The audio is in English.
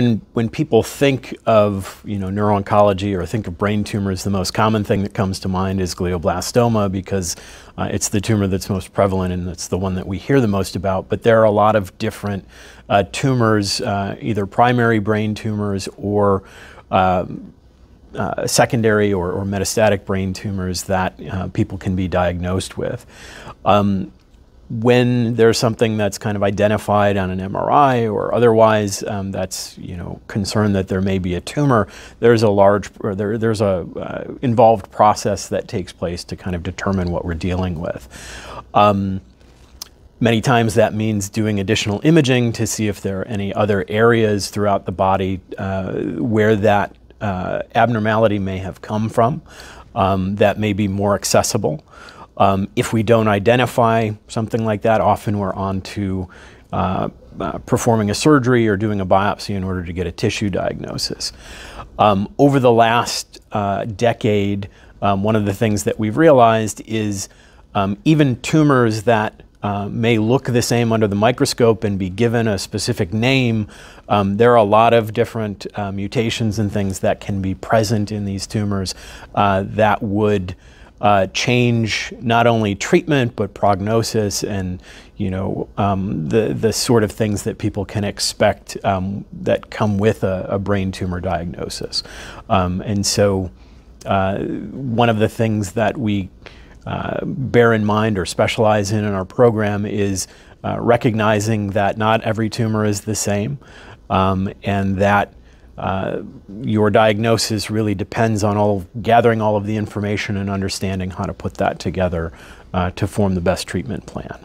when, when people think of you know neuro-oncology or think of brain tumors, the most common thing that comes to mind is glioblastoma because uh, it's the tumor that's most prevalent and it's the one that we hear the most about. But there are a lot of different uh, tumors, uh, either primary brain tumors or um, uh, secondary or, or, metastatic brain tumors that uh, people can be diagnosed with. Um, when there's something that's kind of identified on an MRI or otherwise um, that's you know concerned that there may be a tumor, there's a large or there, there's a uh, involved process that takes place to kind of determine what we're dealing with. Um, many times that means doing additional imaging to see if there are any other areas throughout the body uh, where that uh, abnormality may have come from um, that may be more accessible. Um, if we don't identify something like that, often we're on to uh, uh, performing a surgery or doing a biopsy in order to get a tissue diagnosis. Um, over the last uh, decade, um, one of the things that we've realized is um, even tumors that uh, may look the same under the microscope and be given a specific name, um, there are a lot of different uh, mutations and things that can be present in these tumors uh, that would uh, change not only treatment but prognosis and you know um, the the sort of things that people can expect um, that come with a, a brain tumor diagnosis. Um, and so uh, one of the things that we uh, bear in mind or specialize in in our program is uh, recognizing that not every tumor is the same um, and that uh, your diagnosis really depends on all gathering all of the information and understanding how to put that together uh, to form the best treatment plan.